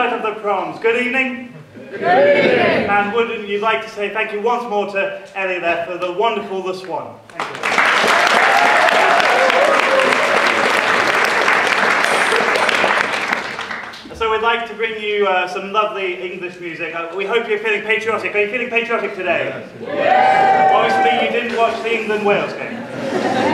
Of the proms. Good evening. Good evening. And wouldn't you like to say thank you once more to Ellie there for the wonderful The Swan. Thank you. So we'd like to bring you uh, some lovely English music. Uh, we hope you're feeling patriotic. Are you feeling patriotic today? Yes. Obviously you didn't watch the England-Wales game.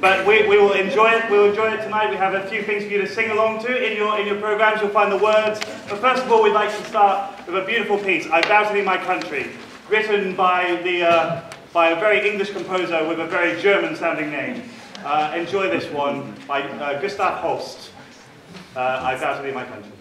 But we, we will enjoy it. We'll enjoy it tonight. We have a few things for you to sing along to in your, in your programs. You'll find the words. But first of all, we'd like to start with a beautiful piece, I Vow to Thee My Country, written by, the, uh, by a very English composer with a very German-sounding name. Uh, enjoy this one by uh, Gustav Holst. Uh, I vow to thee my country.